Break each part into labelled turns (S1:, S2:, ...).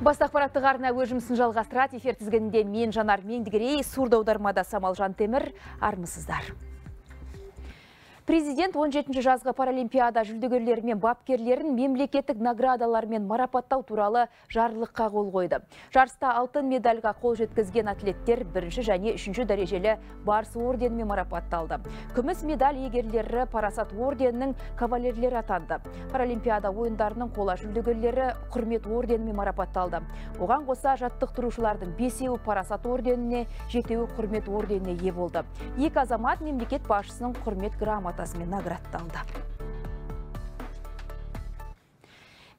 S1: Бас ақпараттық арна өз жалғастырады. Эфир тізгінінде мен Жанар Меңдігерей, сурда аудармада Самалжан Темір, армысыздар. Президент 17 жазғы паралимпиада жүлдегерлері мен бапкерлерін мемлекеттік наградалармен марапаттау туралы жарлыққа қол қойды. Жарыста алтын медальға қол жеткізген атлеттер бірінші және үшінші дәрежелі барыс орденімен марапатталды. Күміс медаль егерлері парасат орденінің кавалерлері атанды. Паралимпиада ойындарының қола жүлдегерлері құрмет орденімен марапатталды. Оған қоса жаттықтырушылардың бесеуі парасат орденіне, жетеуі құрмет орденіне ие болды. Екі азамат мемлекет басшысының құрмет грамотасымен наградталды.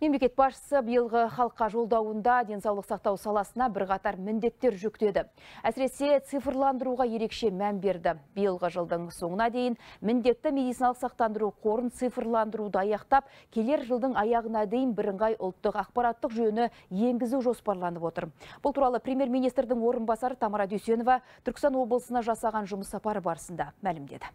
S1: Мемлекет басшысы биылғы халыққа жолдауында денсаулық сақтау саласына бірқатар міндеттер жүктеді. Әсіресе цифрландыруға ерекше мән берді. Биылғы жылдың соңына дейін міндетті медициналық сақтандыру қорын цифрландыруды аяқтап, келер жылдың аяғына дейін бірыңғай ұлттық ақпараттық жүйені енгізу жоспарланып отыр. Бұл туралы премьер-министрдің орынбасары Тамара Дүйсенова Түркістан облысына жасаған жұмыс сапары барысында мәлімдеді.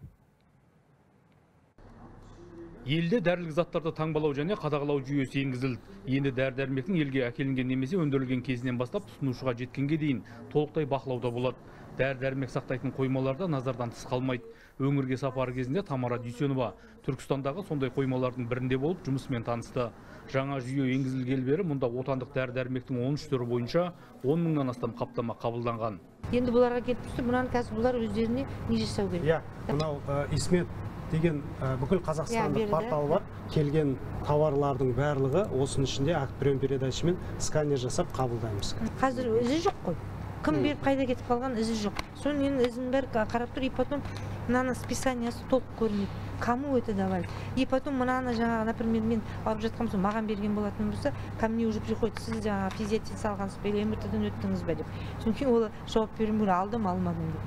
S2: Елде дәрілік заттарды таңбалау және қадағалау жүйесі енгізілді. Енді дәрі дәрмектің елге әкелінген немесе өндірілген кезінен бастап тұтынушыға жеткенге дейін толықтай бақылауда болады. Дәрі дәрмек сақтайтын қоймаларда назардан тыс қалмайды. Өңірге сапары кезінде Тамара Дүйсенова Түркістандағы сондай қоймалардың бірінде болып жұмысымен танысты. Жаңа жүйе енгізілгелі бері мұнда отандық дәрі дәрмектің 13 түрі бойынша 10 мыңнан астам қаптама қабылданған.
S3: енді бұларға келіп тұрса мынаны қазір бұлар өздеріне не жасау керек
S4: иә мынау исмет деген бүкіл
S3: Иә,
S4: қазақстандық
S3: берді.
S4: портал бар. Келген тауарлардың барлығы осының ішінде акт прием передачамен сканер жасап қабылдаймыз.
S3: Қазір ізі жоқ қой. Кім беріп қайда кетіп қалған ізі жоқ. Соның енді ізін бәрі қа- қарап тұр и потом мынаның списаниясы толық көрінеді. Кому это давали и потом мынаны жаңағы например мен барып жатқан болсам маған берген болатын болса ко мне уже приходит сіз жаңағы физиотет салғансыз ба или мрт-дан өттіңіз ба деп. Содан кейін ол жауап беруім керек алдым алмадым деп.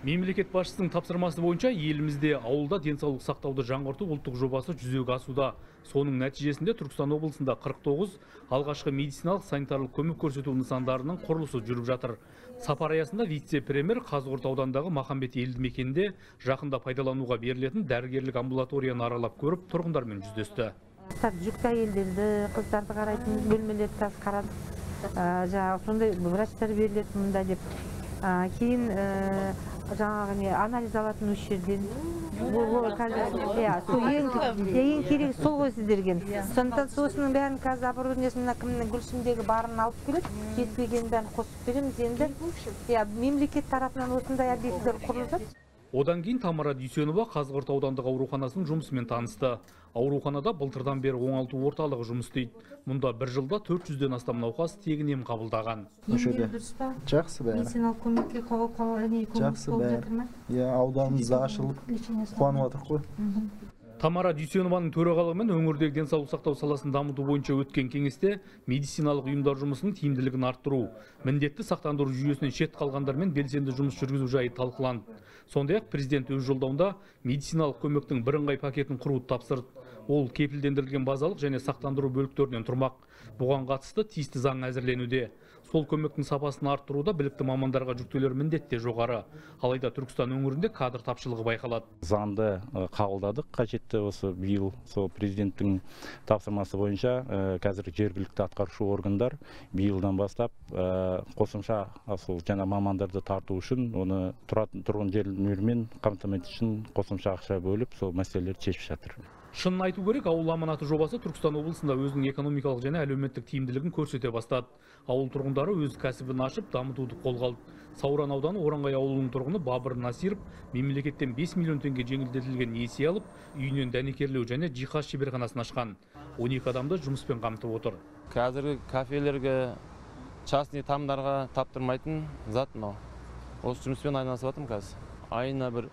S2: Мемлекет басшысының тапсырмасы бойынша елімізде ауылда денсаулық сақтауды жаңғырту ұлттық жобасы жүзеге асуда. Соның нәтижесінде Түркістан облысында 49 алғашқы медициналық санитарлық көмек көрсету нысандарының құрылысы жүріп жатыр. Сапар аясында вице-премьер Қазығұрт аудандағы Махамбет елді мекенінде жақында пайдалануға берілетін дәрігерлік амбулаторияны аралап көріп, тұрғындармен жүздесті.
S3: жүкті әйелдерді қыздарды қарайтын бөлмелерді қарадық Ә, жаңағы сондай врачтар беріледі мұнда деп кейін жаңағы не анализ алатын осы жерден иә сол ең иә, керек сол ғой сіздерге. Сондықтан осының бәрін қазір оборудованиесін мына кімнің гүлсімдегі барын алып келеді жетпегенін бәрін қосып береміз. Енді иә мемлекет тарапынан осындай объектілер құрылып жатыр
S2: Одан кейін Тамара Дүйсенова Қазығұрт аудандық ауруханасының жұмысымен танысты. Ауруханада былтырдан бері оңалту орталығы жұмыс істейді. Мұнда бір жылда 400-ден астам науқас тегін ем қабылдаған.
S5: жерде.
S3: дұрыс па
S5: жақсы бәрі
S3: медициналық көмекке
S5: Жақсы бәрі. иә ауданымыз да ашылып қуанып жатырық қой
S2: Тамара Дүйсенованың төрағалығымен өңірдегі денсаулық сақтау саласын дамыту бойынша өткен кеңесте медициналық ұйымдар жұмысының тиімділігін арттыру, міндетті сақтандыру жүйесінен шет қалғандармен белсенді жұмыс жүргізу жайы талқыланды. Сондай-ақ президент өз жолдауында медициналық көмектің бірыңғай пакетін құруды тапсырды. Ол кепілдендірілген базалық және сақтандыру бөліктерінен тұрмақ. Бұған қатысты тиісті заң әзірленуде. Сол көмектің сапасын арттыруда білікті мамандарға жүктелер міндет те жоғары. Алайда Түркістан өңірінде кадр тапшылығы байқалады.
S6: заңды қабылдадық қажетті осы биыл сол президенттің тапсырмасы бойынша қазір жергілікті атқарушы органдар биылдан бастап қосымша сол жаңа мамандарды тарту үшін оны тұратын тұрғын жерлермен қамтамасыз үшін қосымша ақша бөліп сол мәселелерді шешіп жатыр
S2: Шынын айту керек, ауыл аманаты жобасы Түркістан облысында өзінің экономикалық және әлеуметтік тиімділігін көрсете бастады. Ауыл тұрғындары өз кәсібін ашып, дамытуды қолға алды. Сауран ауданы Оранғай ауылының тұрғыны Бабыр Насиров мемлекеттен 5 миллион теңге жеңілдетілген несие алып, үйінен дәнекерлеу және жиһаз шеберханасын ашқан. 12 адамды жұмыспен қамтып отыр.
S7: қазіргі кафелерге частный тамдарға таптырмайтын зат мынау осы жұмыспен айналысып жатырмын қазір айына бір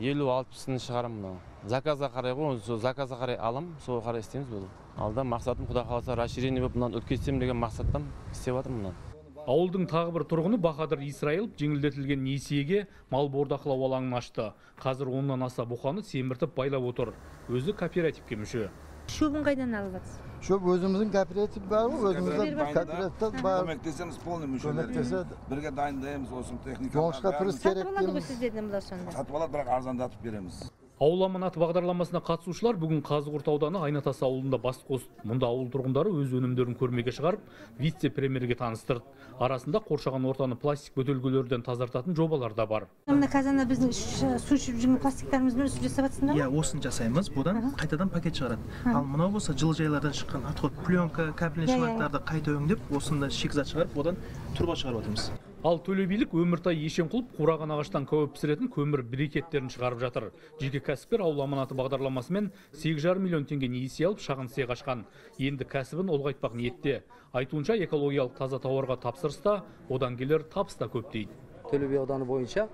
S7: елу алпысын шығарамын мынау заказға қарай ғой сол заказға қарай аламын сол қарай істейміз болды алда мақсатым құда қаласа расширение болып мынаны өткізсем деген мақсаттан істеп жатырмын мынаны
S2: Ауылдың тағы бір тұрғыны Бахадыр Исраилов жеңілдетілген несиеге мал бордақылау алаңын ашты. Қазір оннан аса бұқаны семіртіп байлап отыр. Өзі кооперативке мүше.
S3: шөбін қайдан алып жатсыз
S5: шөп өзіміздің кооператив бар ғой өзіміздің
S3: Кооператив
S5: кооператив бар
S8: көмектесеміз полный мүшелерге
S5: көмектеседі
S8: бірге дайындаймыз осы техника
S5: жоңышқа кіріс керек
S3: сатып алады ғой сіздерден бұлар сонда
S8: сатып алады бірақ арзандатып береміз
S2: ауыл аманаты бағдарламасына қатысушылар бүгін қазығұрт ауданы айнатас ауылында бас қосты мұнда ауыл тұрғындары өз өнімдерін көрмеге шығарып вице премьерге таныстырды. Арасында қоршаған ортаны пластик бөтелкелерден тазартатын жобалар да бар.
S3: Мына қазанда біздің су ішіп жүрген пластиктарымызбен үсіп жасап жатсыңдар
S8: иә осыны жасаймыз. Бұдан қайтадан пакет шығарады. Ал мынау болса жылыжайлардан шыққан отход пленка капельный
S3: Иә, иә,
S8: шлактарды қайта өңдеп осында шикізат шығарып одан труба шығарып жатырмыз
S2: ал төле билік өміртай ешенқұлов қураған ағаштан кәуіп пісіретін көмір брикеттерін шығарып жатыр. Жеке кәсіпкер ауыл аманаты бағдарламасымен сегіз жарым миллион теңге несие алып шағын цех ашқан енді кәсібін ұлғайтпақ ниетте. Айтуынша экологиялық таза тауарға тапсырыс та одан келер табыс та көп дейді.
S9: Төле би ауданы бойынша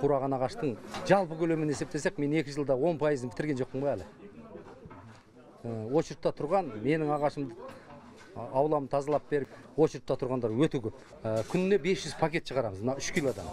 S9: қураған ағаштың жалпы көлемін есептесек мен екі жылда он пайызын бітірген жоқпын ғой әлі. Очередьта тұрған менің ағашымды ауламды тазалап беріп очередьта тұрғандар өте көп. Ә, күніне 500 пакет шығарамыз мына үш килодан.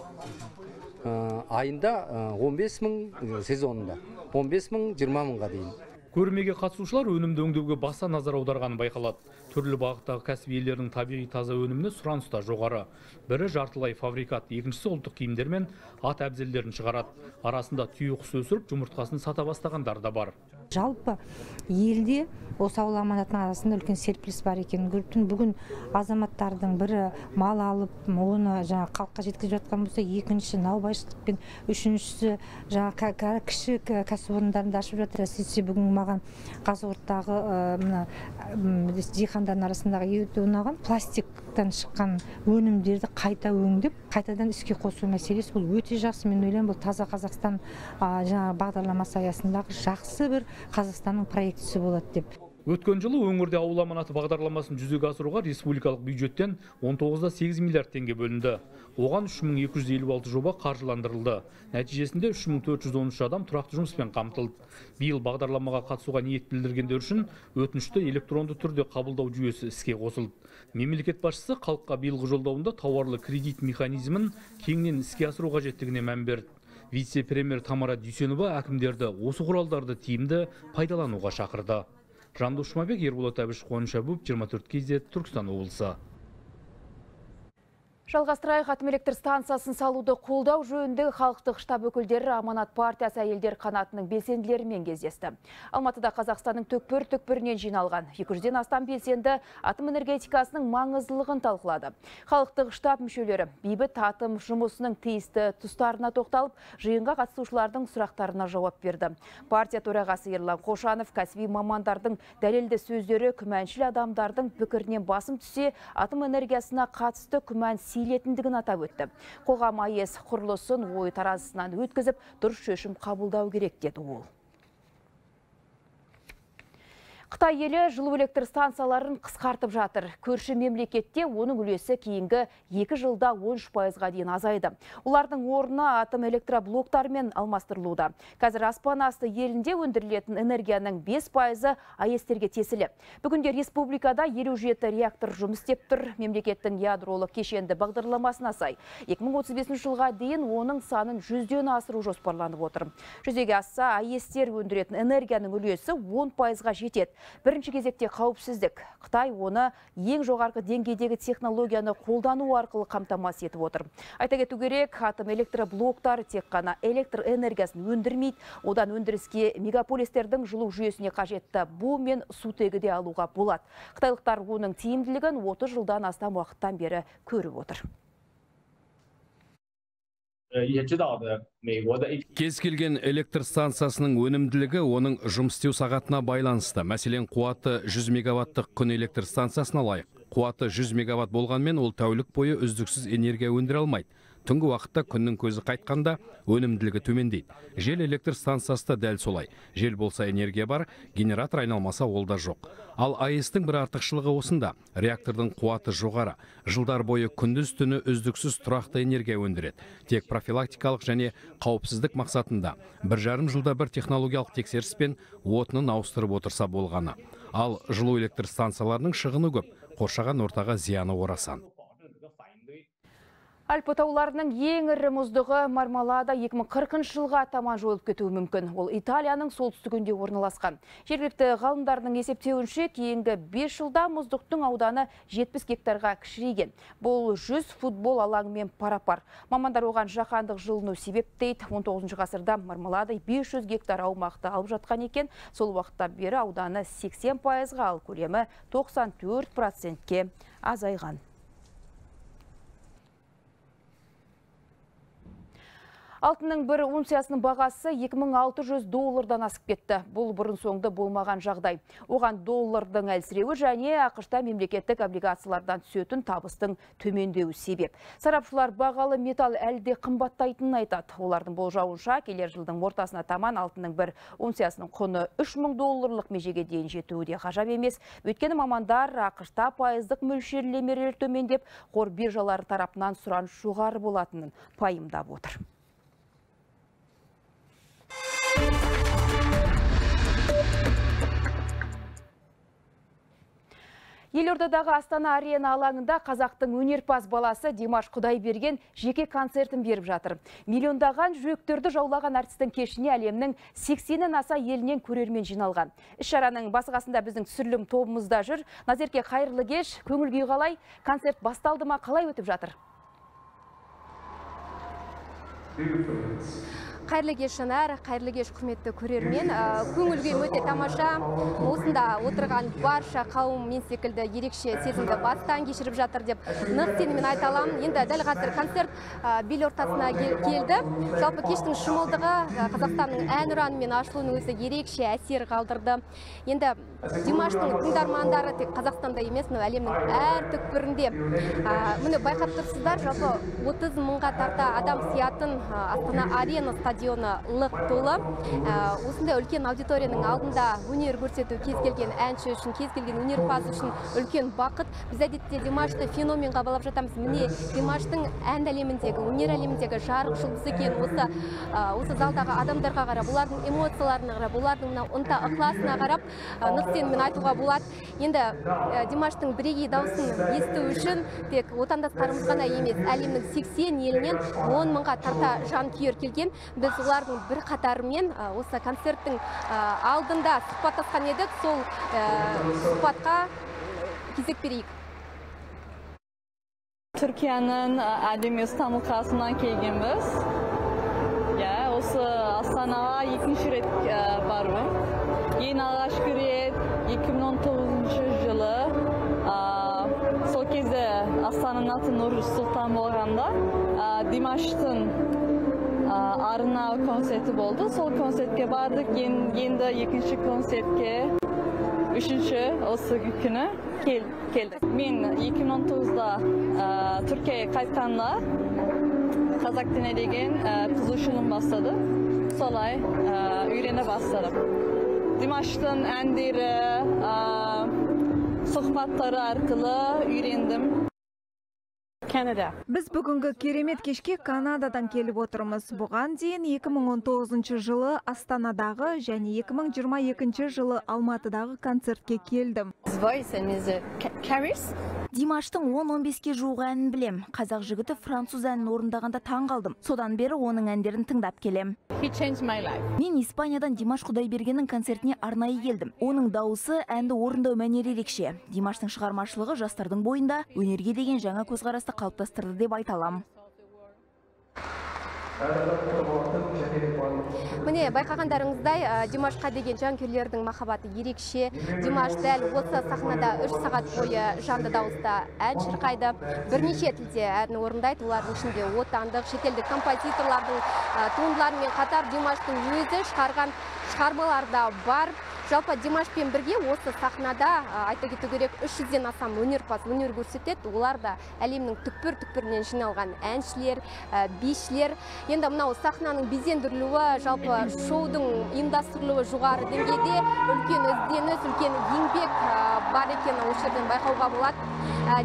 S9: Ә, айында ә, 15 мың ә, сезонында. 15 мың 20 мыңға дейін.
S2: Көрмеге қатысушылар өнімді өңдеуге баса назар аударғаны байқалады. Түрлі бағыттағы кәсіп иелерінің табиғи таза өніміне сұраныс та жоғары. Бірі жартылай фабрикат екіншісі ұлттық киімдер мен ат әбзелдерін шығарады. Арасында түйе құс өсіріп жұмыртқасын сата бастағандар да бар.
S3: Жалпы елде осы ауыл аманатының арасында үлкен серпіліс бар екенін көріп тұрмын бүгін азаматтардың бірі мал алып оны жаңағы халыққа жеткізіп жатқан болса екіншісі наубайшылықпен үшіншісі жаңағы кіші кәсіпорындарды ашып жатыр. әсіресе бүгін маған қазығұрттағы мына диқандардың арасындағы өте ұнаған пластиктан шыққан өнімдерді қайта өңдеп қайтадан іске қосу мәселесі бұл өте жақсы. Мен ойлаймын бұл таза қазақстан а, жаңағы бағдарламасы аясындағы жақсы бір қазақстанның проектісі болады деп.
S2: Өткен жылы өңірде ауыл аманаты бағдарламасын жүзеге асыруға республикалық бюджеттен 19-да 8 миллиард теңге бөлінді. Оған 3256 жоба қаржыландырылды. Нәтижесінде 3413 адам тұрақты жұмыспен қамтылды. Биыл бағдарламаға қатысуға ниет білдіргендер үшін өтінішті электронды түрде қабылдау жүйесі іске қосылды. Мемлекет басшысы халыққа биылғы жолдауында тауарлы кредит механизмін кеңінен іске асыру қажеттігіне мән берді. Вице премьер тамара дүйсенова әкімдерді осы құралдарды тиімді пайдалануға шақырды. Жандос жұмабек ерболат әбіш қуаныш әбуов 24 кз түркістан облысы.
S1: Жалғастырайық атом электр станциясын салуды қолдау жөніндегі халықтық штаб өкілдері Аманат партиясы әйелдер қанатының белсенділерімен кездесті. Алматыда Қазақстанның түкпір-түкпірінен жиналған 200-ден астам белсенді атом энергетикасының маңыздылығын талқылады. Халықтық штаб мүшелері бейбіт атом жұмысының тиісті тұстарына тоқталып, жиынға қатысушылардың сұрақтарына жауап берді. Партия төрағасы Ерлан Қошанов кәсіби мамандардың дәлелді сөздері күмәншіл адамдардың пікірінен басым түсе, атом энергиясына қатысты күмән сейлетіндігін атап өтті. Қоғам АЭС құрылысын ой таразысынан өткізіп, дұрыс шешім қабылдау керек деді ол. Қытай елі жылу электр станцияларын қысқартып жатыр. Көрші мемлекетте оның үлесі кейінгі 2 жылда 13 пайызға дейін азайды. Олардың орнына атом электроблоктармен алмастырылуда. Қазір аспан асты елінде өндірілетін энергияның 5 пайызы АЭСтерге тесілі. Бүгінде республикада 57 реактор жұмыс істеп тұр. Мемлекеттің ядролық кешенді бағдарламасына сай. 2035 жылға дейін оның санын жүзден асыру жоспарланып отыр. Жүзеге асса АЭСтер өндіретін энергияның үлесі 10 пайызға жетеді. Бірінші кезекте қауіпсіздік. Қытай оны ең жоғарғы деңгейдегі технологияны қолдану арқылы қамтамасыз етіп отыр. Айта кету керек, атом электроблоктар тек қана электр энергиясын өндірмейді, одан өндіріске мегаполистердің жылу жүйесіне қажетті бу мен сутегі де алуға болады. Қытайлықтар оның тиімділігін 30 жылдан астам уақыттан бері көріп отыр
S10: кез келген электр станциясының өнімділігі оның жұмыс істеу сағатына байланысты. Мәселен қуаты 100 мегаваттық күн электр станциясына лайық. Қуаты 100 мегаватт болғанмен ол тәулік бойы үздіксіз энергия өндіре алмайды түнгі уақытта күннің көзі қайтқанда өнімділігі төмендейді. Жел электр станциясы да дәл солай. Жел болса энергия бар генератор айналмаса ол да жоқ. Ал аэс-тің бір артықшылығы осында. Реактордың қуаты жоғары. Жылдар бойы күндіз түні үздіксіз тұрақты энергия өндіреді. Тек профилактикалық және қауіпсіздік мақсатында. Бір жарым жылда бір технологиялық тексеріспен отынын ауыстырып отырса болғаны. Ал жылу электр станцияларының шығыны көп. Қоршаған ортаға зияны орасан.
S1: Альпі тауларының ең ірі мұздығы Мармалада 2040 жылға таман жойылып кетуі мүмкін. Ол Италияның солтүстігінде орналасқан. Жергілікті ғалымдардың есептеуінше кейінгі 5 жылда мұздықтың ауданы 70 гектарға кішірейген. Бұл 100 футбол алаңымен парапар. Мамандар оған жаһандық жылыну себеп дейді. 19 ғасырда Мармалада 500 гектар аумақты алып жатқан екен. Сол уақытта бері ауданы 80 пайызға ал көлемі 94 процентке азайған. Алтынның бір унциясының бағасы 2600 доллардан асып кетті. Бұл бұрын соңды болмаған жағдай. Оған доллардың әлсіреуі және ақышта мемлекеттік облигациялардан түсетін табыстың төмендеуі себеп. Сарапшылар бағалы металл әлде қымбаттайтынын айтады. Олардың болжауынша келер жылдың ортасына таман алтынның бір унциясының құны 3000 долларлық межеге дейін жетуі де ғажап емес. Өйткені мамандар ақышта пайыздық мөлшерлемелер төмендеп, қор биржалары тарапынан сұраныс жоғары болатынын пайымдап отыр. Елордадағы Астана арена алаңында қазақтың өнерпаз баласы Димаш Құдайберген жеке концертін беріп жатыр. Миллиондаған жүректерді жаулаған әртістің кешіне әлемнің 80-нен аса елінен көрермен жиналған. Іс шараның басқасында біздің түсірілім тобымызда жүр. Назерке қайырлы кеш, көңіл күй қалай? Концерт басталды ма, қалай өтіп жатыр?
S11: Қайырлы кеш жанар. Қайырлы кеш құрметті көрермен. Көңіл күйім өте тамаша. Осында отырған барша қауым мен секілді ерекше сезімді бастан кешіріп жатыр деп нық сеніммен айта аламын. Енді дәл қазір концерт бел ортасына келді. Жалпы кештің шымылдығы қазақстанның әнұранымен ашылуының өзі ерекше әсер қалдырды. Енді димаштың тыңдармандары тек қазақстанда емес мынау әлемнің әр түкпірінде. Міне байқап тұрсыздар жалпы отыз мыңға тарта адам сиятын астана арена стадионы лық толы осындай үлкен аудиторияның алдында өнер көрсету кез келген әнші үшін кез келген өнерпаз үшін үлкен бақыт. Біз әдетте димашты феноменға балап жатамыз. Міне димаштың ән әлеміндегі өнер әлеміндегі жарық жұлдыз екенін осы осы залдағы адамдарға қарап олардың эмоцияларына қарап олардың мынау ынта ықыласына қарап нық сеніммен айтуға болады. Енді димаштың бірегей дауысын есту үшін тек отандастарымыз ғана емес әлемнің сексен елінен он мыңға тарта жанкүйер келген. Біз олардың бір қатарымен осы концерттің алдында сұхбаттасқан едік. Сол сұхбатқа кезек берейік.
S12: Түркияның әдемі стамбул қаласынан келгенбіз. Иә осы астанаға екінші рет бармын. Ең алғашқы рет 2019 жылы сол кезде астананың аты нұр сұлтан болғанда димаштың арнау концерті болды сол концертке бардық енді екінші концертке үшінші осы күні келдік мен 2019-да түркияға қайтқанда қазақ тіліне деген қызығушылығым бастады солай үйрене бастадым димаштың әндері сұхбаттары арқылы үйрендім
S13: Біз бүгінгі керемет кешке Канададан келіп отырмыз. Бұған дейін 2019 жылы Астанадағы және 2022 жылы Алматыдағы концертке келдім.
S14: Димаштың 10-15-ке жуық әнін білем. Қазақ жігіті француз әнін орындағанда таң қалдым. Содан бері оның әндерін тыңдап келем. Мен Испаниядан Димаш Құдайбергеннің концертіне арнайы келдім. Оның дауысы әнді орындау мәнері ерекше. Димаштың шығармашылығы жастардың бойында өнерге деген жаңа көзқарасты қалыптастырды деп айта аламын.
S11: міне байқағандарыңыздай димашқа деген жанкүйерлердің махаббаты ерекше. Димаш дәл осы сахнада үш сағат бойы жанды дауыста ән шырқайды. Бірнеше тілде ән орындайды. Олардың ішінде отандық шетелдік композиторлардың туындыларымен қатар димаштың өзі шығарған шығармалары да бар. Жалпы димашпен бірге осы сахнада айта кету керек үш жүзден астам өнерпаз өнер көрсетеді олар да әлемнің түкпір түкпірінен жиналған әншілер бишілер. Енді мынау сахнаның безендірілуі жалпы шоудың ұйымдастырылуы жоғары деңгейде. Үлкен ізденіс үлкен еңбек бар екенін осы жерден байқауға болады.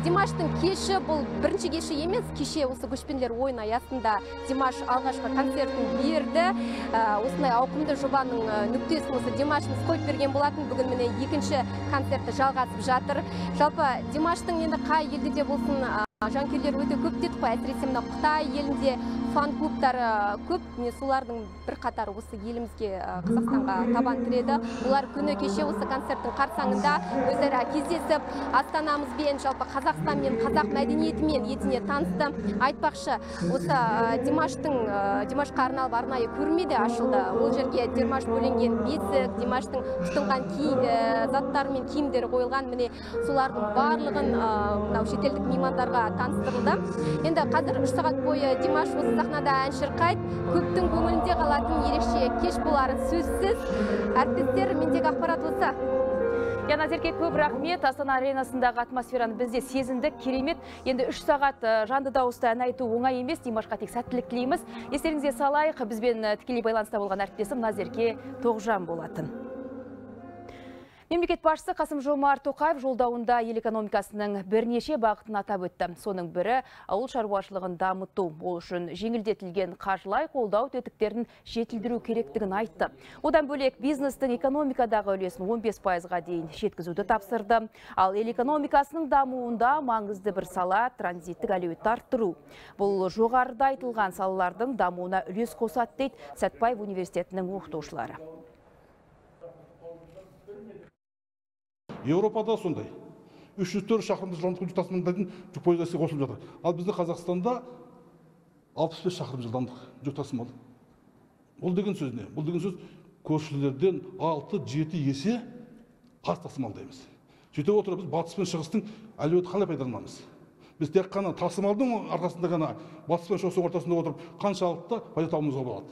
S11: Димаштың кеші бұл бірінші кеші емес кеше осы көшпенділер ойын аясында димаш алғашқы концертін берді. Осындай ауқымды жобаның нүктесін осы димашымыз қойып берген болатын. Бүгін міне екінші концерті жалғасып жатыр. Жалпы димаштың енді қай елде де болсын жанкүйерлер өте көп дедік қой әсіресе мына қытай елінде фан клубтары көп. Міне солардың бірқатары осы елімізге қазақстанға табан тіреді. Олар күні кеше осы концерттің қарсаңында өзара кездесіп астанамызбен жалпы қазақстанмен қазақ мәдениетімен етене танысты. Айтпақшы осы димаштың димашқа арналып арнайы көрме де ашылды. Ол жерге димаш бөленген бесік димаштың тұтынған заттары мен киімдері қойылған. Міне солардың барлығын мынау шетелдік меймандарға таныстырылды. Енді қазір үш сағат бойы димаш осы сахнада ән шырқайды. Көптің көңілінде қалатын ерекше кеш болары сөзсіз. Әріптестер мендегі ақпарат осы.
S1: Иә назерке көп рахмет. Астана аренасындағы атмосфераны біз де сезіндік. Керемет. Енді үш сағат жанды дауысты ән айту оңай емес. Димашқа тек сәттілік тілейміз. Естеріңізге салайық. Бізбен тікелей байланыста болған әріптесім назерке тоғжан болатын. Мемлекет басшысы Қасым Жомарт Тоқаев жолдауында ел экономикасының бірнеше бағытын атап өтті. Соның бірі ауыл шаруашылығын дамыту. Ол үшін жеңілдетілген қаржылай қолдау тетіктерін жетілдіру керектігін айтты. Одан бөлек бизнестің экономикадағы үлесін 15 пайызға дейін жеткізуді тапсырды. Ал ел экономикасының дамуында маңызды бір сала транзиттік әлеуетті арттыру. Бұл жоғарыда айтылған салалардың дамуына үлес қосады дейді Сәтбаев университетінің оқытушылары.
S15: Еуропада сондай. үш жүз төрт шақырымды жылдамдықпен жүк тасымалдайтын жүк пойыздар іске қосылып жатыр. Ал біздің қазақстанда алпыс бес шақырым жылдамдық жүк тасымалы бұл деген сөз не? Бұл деген сөз көршілерден алты жеті есе аз тасымалдаймыз сөйте отырып біз батыс пен шығыстың әлеуетін қалай пайдаланамыз? Біз тек қана тасымалдың арқасында ғана батыс пен шығыстың ортасында отырып қаншалықты пайда табуымызға болады.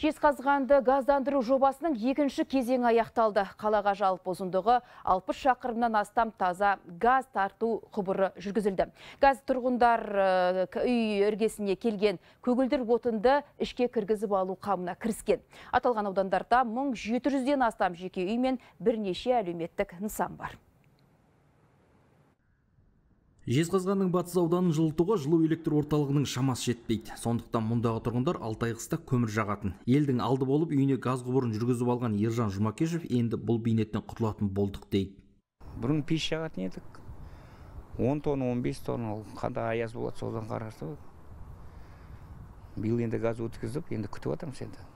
S1: Жезқазғанды газдандыру жобасының екінші кезеңі аяқталды. Қалаға жалпы ұзындығы 60 шақырымнан астам таза газ тарту құбыры жүргізілді. Газ тұрғындар үй іргесіне келген көгілдір отынды ішке кіргізіп алу қамына кіріскен. Аталған аудандарда 1700-ден астам жеке үй мен бірнеше әлеуметтік нысан бар.
S16: Жезқазғанның батыс ауданын жылытуға жылу электр орталығының шамасы жетпейді. Сондықтан мұндағы тұрғындар алты ай қыста көмір жағатын. Елдің алды болып үйіне газ құбырын жүргізіп алған Ержан Жұмакешев енді бұл бейнеттен құтылатын болдық дейді.
S17: Бұрын пеш жағатын едік. 10 тонна, 15 тонна, қандай аяз болады содан қарасты. Биыл енді газ өткізіп, енді күтіп жатырмыз енді.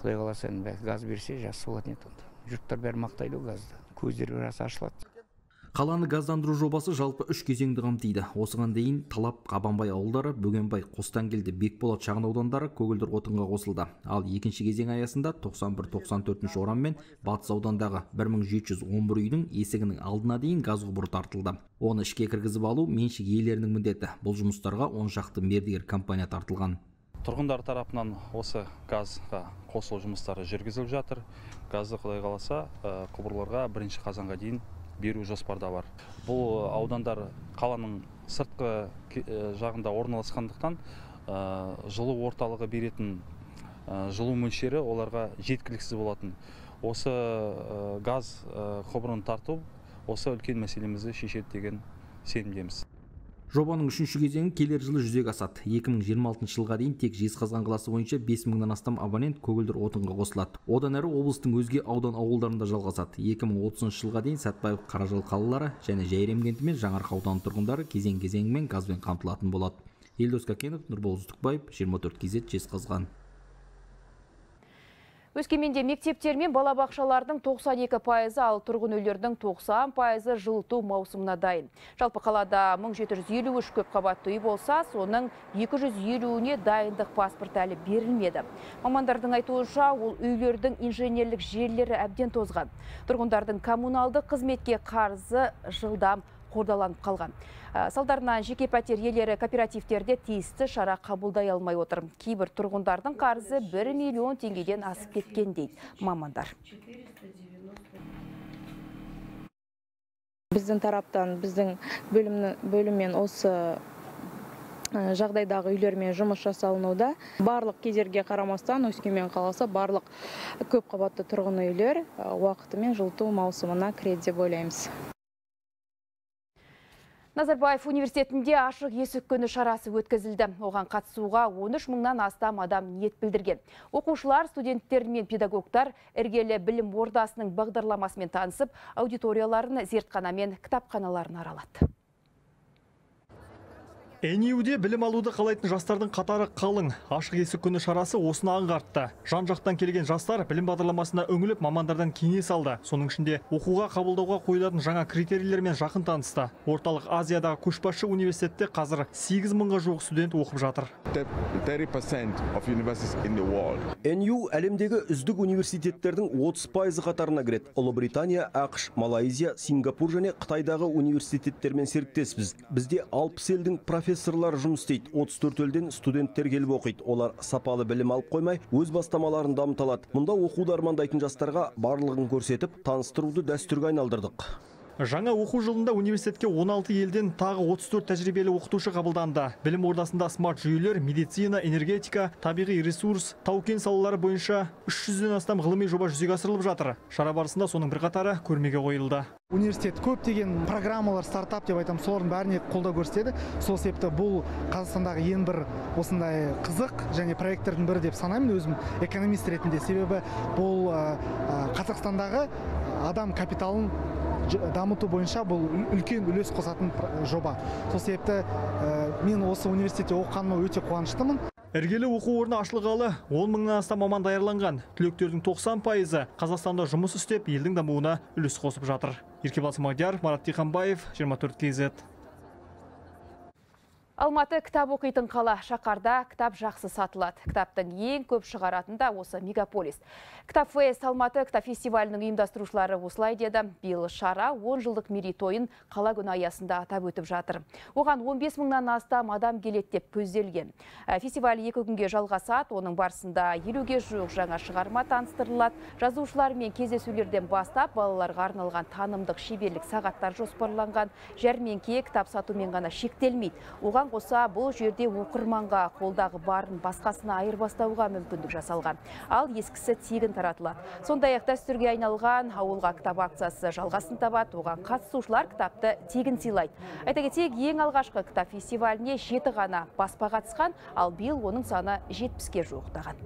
S17: Құдай қаласа енді газ берсе жақсы болатын еді. Жұрттар бәрі мақтайды газды. Көздері рас ашылады.
S16: Қаланы газдандыру жобасы жалпы үш кезеңді қамтиды. Осыған дейін Талап, Қабанбай ауылдары, Бөгенбай, Қостангелді, Бекболат шағын аудандары көгілдір отынға қосылды. Ал екінші кезең аясында 91-94 орам мен Батыс аудандағы 1711 үйдің есігінің алдына дейін газ құбыры тартылды. Оны ішке кіргізіп алу меншік иелерінің міндеті. Бұл жұмыстарға он шақты мердігер компания тартылған.
S6: Тұрғындар тарапынан осы газға қосылу жұмыстары жүргізіліп жатыр. Газды құдай қаласа құбырларға бірінші қазанға дейін беру жоспарда бар. Бұл аудандар қаланың сыртқы жағында орналасқандықтан жылу орталығы беретін жылу мөлшері оларға жеткіліксіз болатын. Осы газ құбырын тарту осы үлкен мәселемізді шешеді деген сенімдеміз.
S16: Жобаның үшінші кезеңі келер жылы жүзеге асады. 2026 жылға дейін тек Жезқазған қаласы бойынша 5 мыңнан астам абонент көгілдір отынға қосылады. Одан әрі облыстың өзге аудан ауылдарында жалғасады. 2030 жылға дейін Сәтбаев Қаражал қалалары және Жәйрем кенті мен Жаңарқа ауданы тұрғындары кезең-кезеңімен газбен қамтылатын болады. Елдос Кәкенов, Нұрбол Зүтікбаев, 24 кз Жезқазған.
S1: Өскеменде мектептер мен балабақшалардың 92 пайызы, ал тұрғын үйлердің 90 пайызы жылыту маусымына дайын. Жалпы қалада 1753 көп қабатты үй болса, соның 250-не дайындық паспорт әлі берілмеді. Мамандардың айтуынша, ол үйлердің инженерлік желілері әбден тозған. Тұрғындардың коммуналдық қызметке қарызы жылдам қордаланып қалған. Салдарынан жеке пәтер иелері кооперативтерде тиісті шара қабылдай алмай отыр. Кейбір тұрғындардың қарызы 1 миллион теңгеден асып кеткен дейді мамандар.
S18: Біздің тараптан біздің бөліммен осы жағдайдағы үйлермен жұмыс жасалынуда барлық кедерге қарамастан өскемен қаласы барлық көп қабатты тұрғын үйлер уақытымен жылыту маусымына кіреді деп
S1: Назарбаев университетінде ашық есік күні шарасы өткізілді. Оған қатысуға 13 мыңнан астам адам ниет білдірген. Оқушылар, студенттер мен педагогтар іргелі білім ордасының бағдарламасымен танысып, аудиторияларын зертхана мен кітапханаларын аралады.
S19: Әнеуде білім алуды қалайтын жастардың қатары қалың. Ашық есік күні шарасы осыны аңғартты. Жан жақтан келген жастар білім бағдарламасына үңіліп мамандардан кеңес алды. Соның ішінде оқуға қабылдауға қойылатын жаңа критерийлермен жақын танысты. Орталық Азиядағы көшбасшы университетте қазір 8 мыңға жуық студент оқып жатыр.
S20: 30% of universities in the world.
S21: NU әлемдегі үздік университеттердің 30 пайызы қатарына кіреді. Ұлыбритания, ақш, Малайзия, Сингапур және Қытайдағы университеттермен серіктеспіз. Бізде 60 елдің профессорлар жұмыс істейді. 34 елден студенттер келіп оқиды. Олар сапалы білім алып қоймай өз бастамаларын дамыта алады мұнда оқуды армандайтын жастарға барлығын көрсетіп таныстыруды дәстүрге айналдырдық.
S19: Жаңа оқу жылында университетке 16 елден тағы 34 тәжірибелі оқытушы қабылданды. Білім ордасында смарт жүйелер, медицина, энергетика, табиғи ресурс, тау-кен салалары бойынша 300-ден астам ғылыми жоба жүзеге асырылып жатыр. Шара барысында соның бірқатары көрмеге қойылды.
S22: университет көптеген программалар стартап деп айтамын солардың бәріне қолдау көрсетеді сол себепті бұл қазақстандағы ең бір осындай қызық және проекттердің бірі деп санаймын өзім экономист ретінде себебі бұл қазақстандағы адам капиталын дамыту бойынша бұл үл- үлкен үлес қосатын жоба сол себепті ә, мен осы университетте оқығаныма өте қуаныштымын
S19: Іргелі оқу орны ашылғалы 10 мыңнан астам маман даярланған. Түлектердің 90 пайызы Қазақстанда жұмыс істеп, елдің дамуына үлес қосып жатыр. Еркебұлан Смадияр, Марат Тиханбаев, 24 KZ.
S1: Алматы кітап оқитын қала шақарда кітап жақсы сатылады. Кітаптың ең көп шығаратын да осы мегаполис. Кітап фест Алматы кітап фестивалінің ұйымдастырушылары осылай деді. Биыл шара 10 жылдық мерейтойын қала күні аясында атап өтіп жатыр. Оған 15 мыңнан астам адам келеді деп көзделген. Ә, Фестиваль екі күнге жалғасады. Оның барысында елуге жуық жаңа шығарма таныстырылады. Жазушылармен кездесулерден бастап балаларға арналған танымдық шеберлік сағаттар жоспарланған. Жәрмеңке кітап сатумен ғана шектелмейді. Оған қоса бұл жерде оқырманға қолдағы барын басқасына айырбастауға мүмкіндік жасалған. Ал ескісі тегін таратылады. Сондай-ақ дәстүрге айналған ауылға кітап акциясы жалғасын табады. Оған қатысушылар кітапты тегін сыйлайды. Айта кетейік, ең алғашқы кітап фестиваліне жеті ғана баспа қатысқан, ал биыл оның саны 70-ке жуықтаған.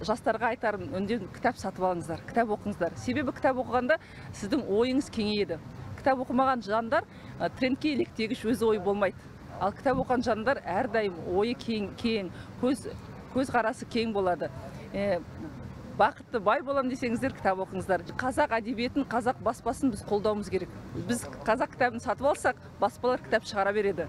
S23: жастарға айтарым үнден кітап сатып алыңыздар кітап оқыңыздар себебі кітап оқығанда сіздің ойыңыз кеңейеді кітап оқымаған жандар ә, трендке електегіш өз ойы болмайды. Ал кітап оқыған жандар әрдайым ойы кең кең көз көзқарасы кең болады. Бақытты бай болам десеңіздер кітап оқыңыздар. Қазақ әдебиетін қазақ баспасын біз қолдауымыз керек. Біз қазақ кітабын сатып алсақ баспалар кітап шығара береді.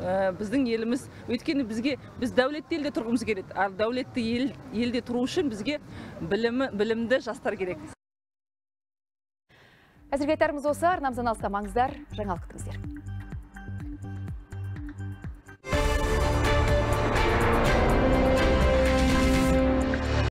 S23: Ә, біздің еліміз өйткені бізге біз дәулетті елде тұрғымыз келеді. Ал дәулетті ел, елде тұру үшін бізге білімі, білімді жастар керек.
S1: Әзірге айтарымыз осы, арнамыздан алыстамаңыздар, жаңалық күтіңіздер.